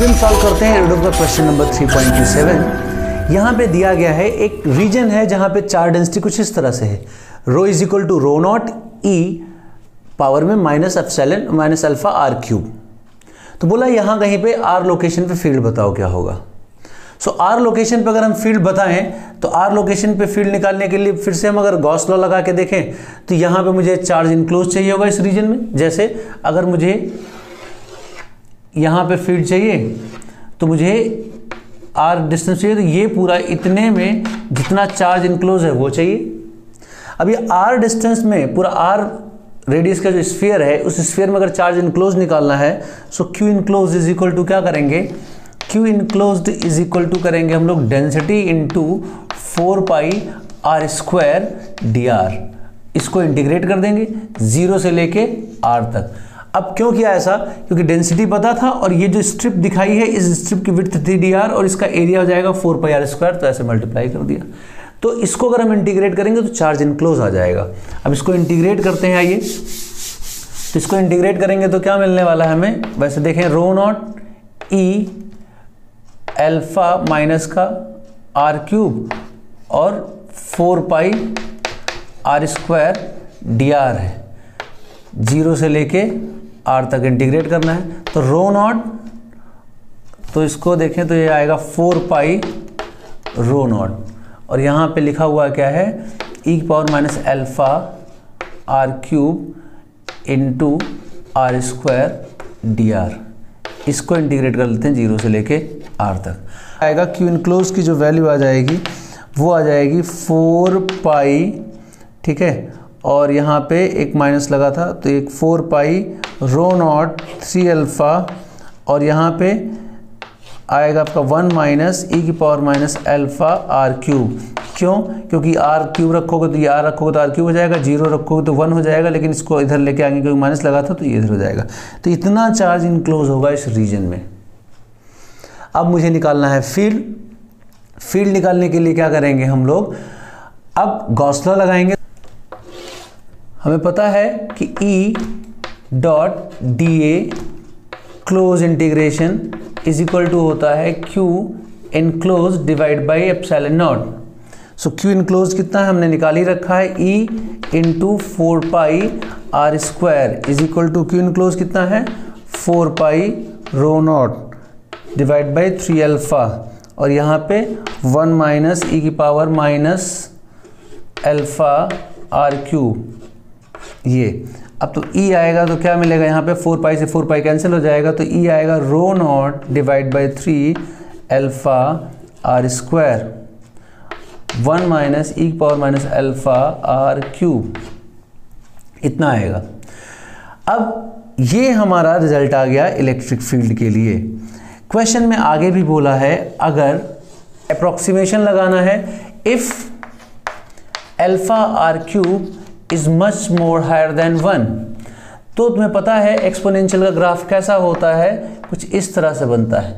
अभी हम सॉल्व करते हैं रीड द क्वेश्चन नंबर 3.27 यहाँ पे दिया गया है, एक रीजन है जहाँ पे चार डेंसिटी कुछ इस तरह से है। Rho is equal to rho not E power में minus epsilon minus alpha R cube तो बोला यहाँ कहीं पे आर लोकेशन पे फ़ील्ड बताओ क्या होगा। सो आर लोकेशन पे अगर हम फ़ील्ड बताएँ तो आर लोकेशन पे फ़ील्ड निकालने के लिए फिर से हम अगर गॉस लॉ लगा के देखें तो यहाँ पे मुझे चार्ज इनक्लोज चाहिए होगा इस रीजन में। जैसे अगर मुझे यहाँ पे फ़ील्ड चाहिए तो मुझे आर डिस्टेंस चाहिए तो ये पूरा इतने में जितना चार्ज इनक्लोज है वो चाहिए। अब ये आर डिस्टेंस में पूरा आर रेडियस का जो स्फीयर है, उस स्फीयर में अगर चार्ज इनक्लोज निकालना है so Q enclose is equal to क्या करेंगे? Q enclose is equal to करेंगे हम लोग density into four pi R square D R इसको इंटीग्रेट कर देंगे ज़ीरो से लेके आर तक। अब क्यों किया ऐसा? क्योंकि डेंसिटी पता था और ये जो स्ट्रिप दिखाई है, इस स्ट्रिप की विथ थ्री डी और इसका एरिया हो जाएगा फोर पाई आर स्क्वायर तो ऐसे मल्टीप्लाई कर दिया। तो इसको अगर हम इंटीग्रेट करेंगे तो चार्ज इनक्लोज आ जाएगा। अब इसको इंटीग्रेट करते हैं, आइए। तो इसको इंटीग्रेट करेंगे तो क्या मिलने वाला है हमें? वैसे देखें rho not E alpha minus का आर क्यूब और four pi R square D R है। ज़ीरो से लेके आर तक इंटीग्रेट करना है। तो रो नॉट तो इसको देखें तो ये आएगा फोर पाई रो नॉट और यहाँ पे लिखा हुआ क्या है? E power minus alpha R cube into R square D R इसको इंटीग्रेट कर लेते हैं ज़ीरो से लेके आर तक। आएगा क्यू इनक्लोज की जो वैल्यू आ जाएगी, वो आ जाएगी फोर पाई ठीक है? और यहाँ पे एक माइनस लगा था तो एक four pi rho not three alpha, और यहाँ पे आएगा आपका वन माइनस ई की power minus alpha R cube. क्यों? क्योंकि आर क्यूब रखोगे तो ये आर रखोगे तो आर क्यूब हो जाएगा, ज़ीरो रखोगे तो वन हो जाएगा, लेकिन इसको इधर लेके आएँगे क्योंकि माइनस लगा था तो ये इधर हो जाएगा। तो इतना चार्ज इनक्लोज होगा इस रीजन में। अब मुझे निकालना है फ़ील्ड। फ़ील्ड निकालने के लिए क्या करेंगे हम लोग? अब गौसला लगाएँगे। हमें पता है कि E dot D A close integration is equal to होता है Q enclose divide by epsilon not so Q enclose कितना है? हमने निकाल ही रखा है E into four pi R square is equal to Q enclose कितना है? Four pi rho not divide by three alpha और यहाँ पे वन माइनस ई की power minus alpha R cube ये। अब तो ई आएगा तो क्या मिलेगा? यहाँ पे फोर पाई से फोर पाई कैंसिल हो जाएगा तो ई आएगा rho not divide by three alpha R square one minus E power minus alpha R cube इतना आएगा। अब ये हमारा रिज़ल्ट आ गया इलेक्ट्रिक फ़ील्ड के लिए। क्वेश्चन में आगे भी बोला है, अगर अप्रोक्सीमेशन लगाना है if alpha R cube is much more higher then one तो तुम्हें पता है एक्सपोनेंशियल का ग्राफ कैसा होता है? कुछ इस तरह से बनता है।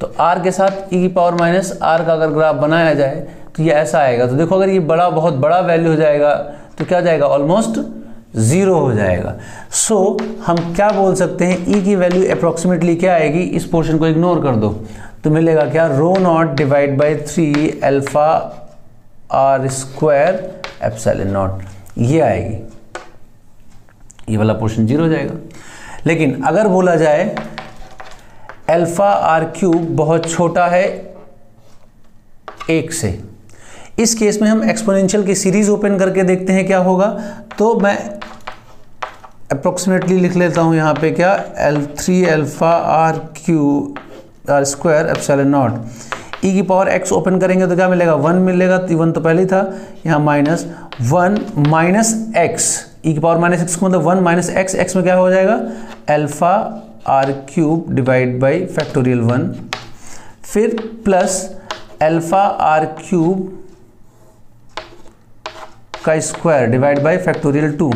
तो आर के साथ ई की पावर माइनस आर का अगर ग्राफ बनाया जाए तो ये ऐसा आएगा। तो देखो अगर ये बड़ा बहुत बड़ा वैल्यू हो जाएगा तो क्या जाएगा? ऑलमोस्ट ज़ीरो हो जाएगा। सो so, हम क्या बोल सकते हैं? ई e की वैल्यू अप्रोक्सीमेटली क्या आएगी? इस पोर्शन को इग्नोर कर दो। तो मिलेगा क्या? Rho not divide by three alpha R square epsilon not ये आएगी। ये वाला पोर्शन ज़ीरो हो जाएगा। लेकिन अगर बोला जाए अल्फ़ा आर क्यूब बहुत छोटा है एक से। इस केस में हम एक्सपोनेंशियल की सीरीज़ ओपन करके देखते हैं क्या होगा। तो मैं अप्रोक्सीमेटली लिख लेता हूँ यहाँ पे क्या? L three alpha R Q R square epsilon not E की पावर एक्स ओपन करेंगे तो क्या मिलेगा? वन मिलेगा तो वन तो पहले ही था। यहाँ minus one minus X E की पावर माइनस एक्स का मतलब वन माइनस एक्स एक्स में क्या हो जाएगा? Alpha R cube divide by factorial one फिर प्लस एल्फा आर क्यूब का square divide by factorial two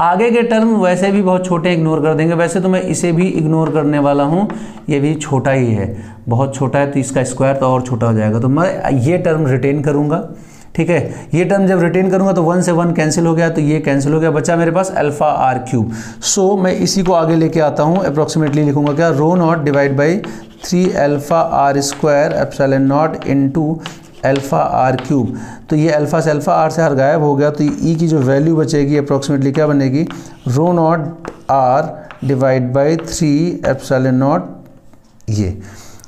आगे के टर्म वैसे भी बहुत छोटे इग्नोर कर देंगे। वैसे तो मैं इसे भी इग्नोर करने वाला हूँ। ये भी छोटा ही है। बहुत छोटा है तो इसका स्क्वायर तो और छोटा हो जाएगा। तो मैं ये टर्म रिटेन करूँगा। ठीक है? ये टर्म जब रिटेन करूँगा तो वन से वन कैंसिल हो गया तो ये कैंसिल हो गया। बचा मेरे पास अल्फ़ा आर क्यूब सो मैं इसी को आगे लेके आता हूँ। अप्रोक्सीमेटली लिखूँगा क्या? Rho not divide by three alpha R square epsilon not into alpha R cube तो ये अल्फ़ा से अल्फ़ा आर से हर गायब हो गया तो ई e की जो वैल्यू बचेगी अप्रोक्सीमेटली क्या बनेगी? Rho not R divide by three epsilon not ये।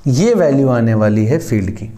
ये वैल्यू आने वाली है फ़ील्ड की।